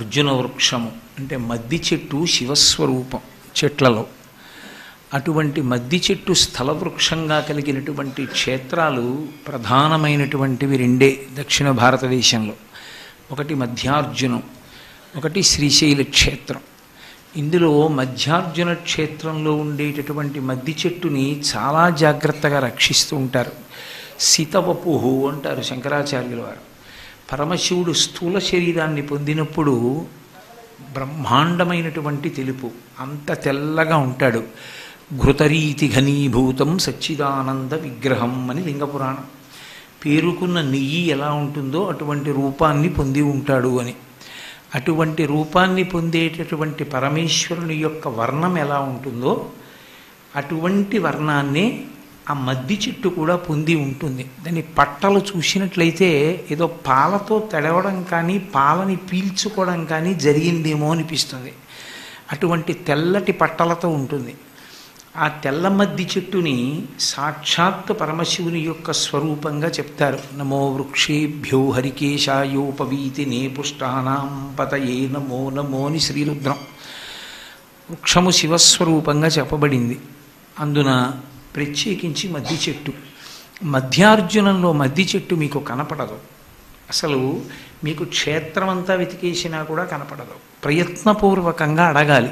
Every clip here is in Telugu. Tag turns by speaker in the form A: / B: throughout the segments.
A: అర్జున వృక్షము అంటే మద్ది చెట్టు శివస్వరూపం చెట్లలో. అటువంటి మద్ది చెట్టు స్థల వృక్షంగా కలిగినటువంటి క్షేత్రాలు ప్రధానమైనటువంటివి రెండే దక్షిణ భారతదేశంలో. ఒకటి మధ్యార్జునం ఒకటి శ్రీశైల క్షేత్రం. ఇందులో మధ్యార్జున క్షేత్రంలో ఉండేటటువంటి మద్ది చెట్టుని చాలా జాగ్రత్తగా రక్షిస్తూ ఉంటారు. సీతవపుహు అంటారు శంకరాచార్యుల వారు. పరమశివుడు స్థూల శరీరాన్ని పొందినప్పుడు బ్రహ్మాండమైనటువంటి తెలుపు అంత తెల్లగా ఉంటాడు. ఘృతరీతి ఘనీభూతం సచ్చిదానంద విగ్రహం అని లింగపురాణం. పేరుకున్న నెయ్యి ఎలా ఉంటుందో అటువంటి రూపాన్ని పొంది ఉంటాడు అని. అటువంటి రూపాన్ని పొందేటటువంటి పరమేశ్వరుని యొక్క వర్ణం ఎలా ఉంటుందో అటువంటి వర్ణాన్నే ఆ మద్ది చెట్టు కూడా పొంది ఉంటుంది. దాని పట్టలు చూసినట్లయితే ఏదో పాలతో తడవడం కానీ పాలని పీల్చుకోవడం కానీ జరిగిందేమో అనిపిస్తుంది. అటువంటి తెల్లటి పట్టలతో ఉంటుంది. ఆ తెల్ల మద్ది చెట్టుని సాక్షాత్ పరమశివుని యొక్క స్వరూపంగా చెప్తారు. నమో వృక్షేభ్యో హరికేశాయోపవీతి నే పుష్టానాం పతయే నమో నమో అని శ్రీరుద్రం వృక్షము శివస్వరూపంగా చెప్పబడింది. అందున ప్రత్యేకించి మద్ది చెట్టు. మధ్యార్జునంలో మద్ది చెట్టు మీకు కనపడదు. అసలు మీకు క్షేత్రమంతా వెతికేసినా కూడా కనపడదు. ప్రయత్నపూర్వకంగా అడగాలి.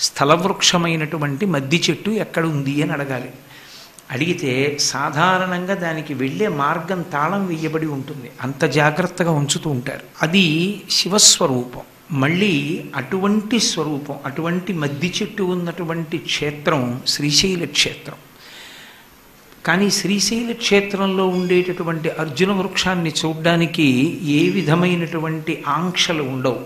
A: స్థలవృక్షమైనటువంటి మద్ది చెట్టు ఎక్కడ ఉంది అని అడగాలి. అడిగితే సాధారణంగా దానికి వెళ్ళే మార్గం తాళం వేయబడి ఉంటుంది. అంత జాగ్రత్తగా ఉంచుతూ ఉంటారు. అది శివస్వరూపం. మళ్ళీ అటువంటి స్వరూపం అటువంటి మద్ది చెట్టు ఉన్నటువంటి క్షేత్రం శ్రీశైల క్షేత్రం. కానీ శ్రీశైల క్షేత్రంలో ఉండేటటువంటి అర్జున వృక్షాన్ని చూడ్డానికి ఏ విధమైనటువంటి ఆంక్షలు ఉండవు.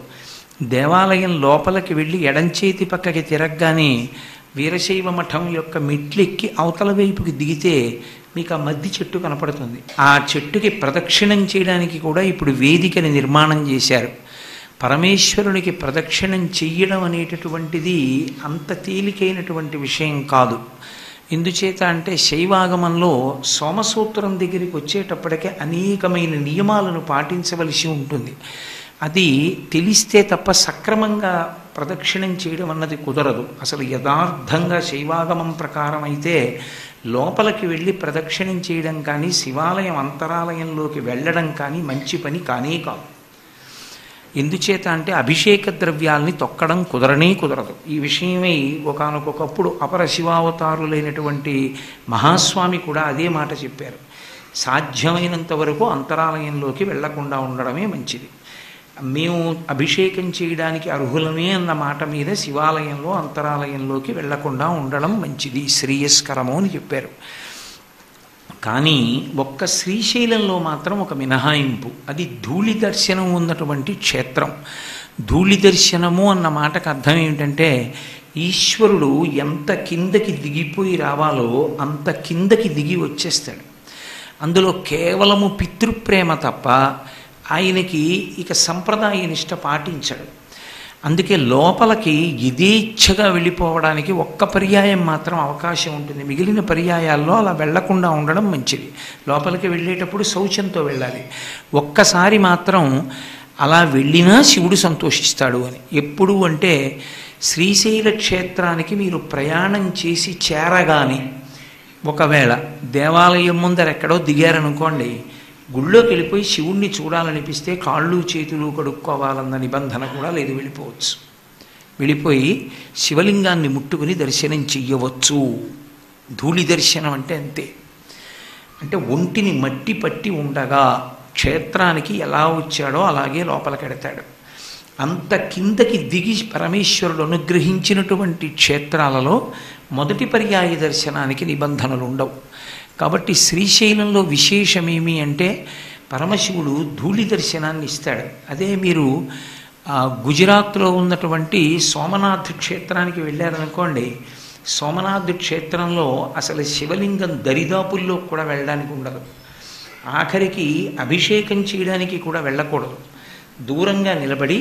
A: దేవాలయం లోపలికి వెళ్ళి ఎడంచేతి పక్కకి తిరగగానే వీరశైవ మఠం యొక్క మెట్లెక్కి అవతల వైపుకి దిగితే మీకు ఆ మద్ది చెట్టు కనపడుతుంది. ఆ చెట్టుకి ప్రదక్షిణం చేయడానికి కూడా ఇప్పుడు వేదికని నిర్మాణం చేశారు. పరమేశ్వరునికి ప్రదక్షిణం చెయ్యడం అనేటటువంటిది అంత తేలికైనటువంటి విషయం కాదు. ఎందుచేత అంటే శైవాగమంలో సోమసూత్రం దగ్గరికి వచ్చేటప్పటికే అనేకమైన నియమాలను పాటించవలసి ఉంటుంది. అది తెలిస్తే తప్ప సక్రమంగా ప్రదక్షిణం చేయడం అన్నది కుదరదు. అసలు యథార్థంగా శైవాగమం ప్రకారం అయితే లోపలికి వెళ్ళి ప్రదక్షిణం చేయడం కానీ శివాలయం అంతరాలయంలోకి వెళ్ళడం కానీ మంచి పని కానే కాదు. ఎందుచేత అంటే అభిషేక ద్రవ్యాల్ని తొక్కడం కుదరనే కుదరదు. ఈ విషయమై ఒకనకొకప్పుడు అపర శివావతారులైనటువంటి మహాస్వామి కూడా అదే మాట చెప్పారు. సాధ్యమైనంత వరకు అంతరాలయంలోకి వెళ్ళకుండా ఉండడమే మంచిది. మేము అభిషేకం చేయడానికి అర్హులమే అన్న మాట మీద శివాలయంలో అంతరాలయంలోకి వెళ్ళకుండా ఉండడం మంచిది. శ్రేయస్కరము అని చెప్పారు. కానీ ఒక్క శ్రీశైలంలో మాత్రం ఒక మినహాయింపు. అది ధూళి దర్శనం ఉన్నటువంటి క్షేత్రం. ధూళి దర్శనము అన్న మాటకు అర్థం ఏమిటంటే ఈశ్వరుడు ఎంత కిందకి దిగిపోయి రావాలో అంత కిందకి దిగి వచ్చేస్తాడు. అందులో కేవలము పితృప్రేమ తప్ప ఆయనకి ఇక సంప్రదాయ నిష్ట పాటించాడు. అందుకే లోపలికి యథేచ్ఛగా వెళ్ళిపోవడానికి ఒక్క పర్యాయం మాత్రం అవకాశం ఉంటుంది. మిగిలిన పర్యాయాల్లో అలా వెళ్ళకుండా ఉండడం మంచిది. లోపలికి వెళ్ళేటప్పుడు శౌచంతో వెళ్ళాలి. ఒక్కసారి మాత్రం అలా వెళ్ళినా శివుడు సంతోషిస్తాడు అని. ఎప్పుడు అంటే శ్రీశైల క్షేత్రానికి మీరు ప్రయాణం చేసి చేరగానే ఒకవేళ దేవాలయం ముందర ఎక్కడో దిగారనుకోండి గుళ్ళోకి వెళ్ళిపోయి శివుణ్ణి చూడాలనిపిస్తే కాళ్ళు చేతులు కడుక్కోవాలన్న నిబంధన కూడా లేదు వెళ్ళిపోవచ్చు. వెళ్ళిపోయి శివలింగాన్ని ముట్టుకుని దర్శనం చెయ్యవచ్చు. ధూళి దర్శనం అంటే అంతే. అంటే ఒంటిని మట్టి పట్టి ఉండగా క్షేత్రానికి ఎలా వచ్చాడో అలాగే లోపలికెడతాడు అంత కిందకి దిగి పరమేశ్వరుడు అనుగ్రహించినటువంటి క్షేత్రాలలో మొదటి పర్యాయ దర్శనానికి నిబంధనలు ఉండవు. కాబట్టి శ్రీశైలంలో విశేషమేమి అంటే పరమశివుడు ధూళి దర్శనాన్ని ఇస్తాడు అదే మీరు గుజరాత్లో ఉన్నటువంటి సోమనాథ్ క్షేత్రానికి వెళ్ళారనుకోండి సోమనాథ్ క్షేత్రంలో అసలు శివలింగం దరిదాపుల్లో కూడా వెళ్ళడానికి ఉండదు. ఆఖరికి అభిషేకం చేయడానికి కూడా వెళ్ళకూడదు. దూరంగా నిలబడి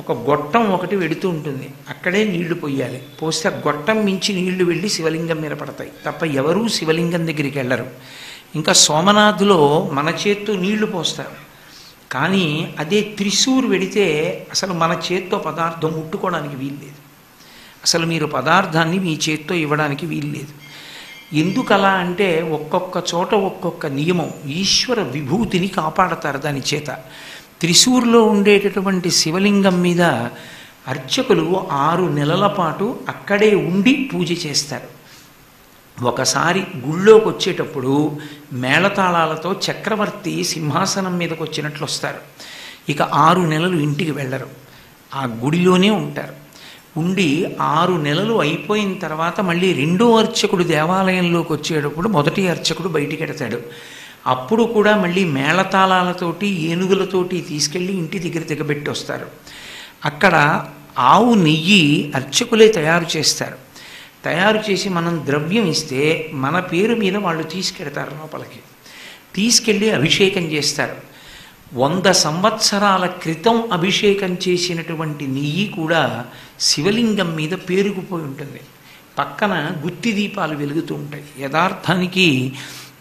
A: ఒక గొట్టం ఒకటి వెడుతూ ఉంటుంది. అక్కడే నీళ్ళు పోయాలి పోస్తే ఆ గొట్టం మించి నీళ్ళు వెళ్ళి శివలింగం మీద పడతాయి. తప్ప ఎవరూ శివలింగం దగ్గరికి వెళ్ళరు. ఇంకా సోమనాథులో మన చేత్తో నీళ్ళు పోస్తారు. కానీ అదే త్రిశూర్ వెడితే అసలు మన చేత్తో పదార్థం ముట్టుకోవడానికి వీల్లేదు అసలు మీరు పదార్థాన్ని మీ చేత్తో ఇవ్వడానికి వీల్లేదు ఎందుకు అలా అంటే ఒక్కొక్క చోట ఒక్కొక్క నియమం. ఈశ్వర విభూతిని కాపాడతారు దాని చేత. త్రిశూర్లో ఉండేటటువంటి శివలింగం మీద అర్చకులు ఆరు నెలల పాటు అక్కడే ఉండి పూజ చేస్తారు. ఒకసారి గుళ్ళోకి వచ్చేటప్పుడు మేళతాళాలతో చక్రవర్తి సింహాసనం మీదకి వచ్చినట్లు వస్తారు ఇక ఆరు నెలలు ఇంటికి వెళ్ళరు. ఆ గుడిలోనే ఉంటారు. ఉండి ఆరు నెలలు అయిపోయిన తర్వాత మళ్ళీ రెండో అర్చకుడు దేవాలయంలోకి వచ్చేటప్పుడు మొదటి అర్చకుడు బయటికి ఎడతాడు అప్పుడు కూడా మళ్ళీ మేళతాళాలతోటి ఏనుగులతోటి తీసుకెళ్ళి ఇంటి దగ్గర దిగబెట్టి వస్తారు అక్కడ ఆవు నెయ్యి అర్చకులే తయారు చేస్తారు. తయారు చేసి మనం ద్రవ్యం ఇస్తే మన పేరు మీద వాళ్ళు తీసుకెడతారు లోపలికి. తీసుకెళ్ళి అభిషేకం చేస్తారు. వంద సంవత్సరాల క్రితం అభిషేకం చేసినటువంటి నెయ్యి కూడా శివలింగం మీద పేరుకుపోయి ఉంటుంది. పక్కన గుత్తి దీపాలు వెలుగుతూ ఉంటాయి. యథార్థానికి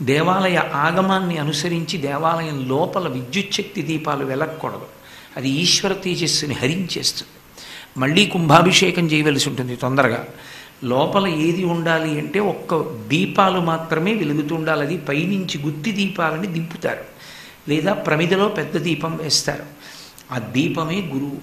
A: దేవాలయ ఆగమాన్ని అనుసరించి దేవాలయం లోపల విద్యుచ్ఛక్తి దీపాలు వెలగకూడదు అది ఈశ్వర తేజస్సుని హరించేస్తుంది. మళ్ళీ కుంభాభిషేకం చేయవలసి ఉంటుంది తొందరగా. లోపల ఏది ఉండాలి అంటే ఒక్క దీపాలు మాత్రమే వెలుగుతూ ఉండాలి. అది పైనుంచి గుత్తి దీపాలని దింపుతారు. లేదా ప్రమిదలో పెద్ద దీపం వేస్తారు. ఆ దీపమే గురువు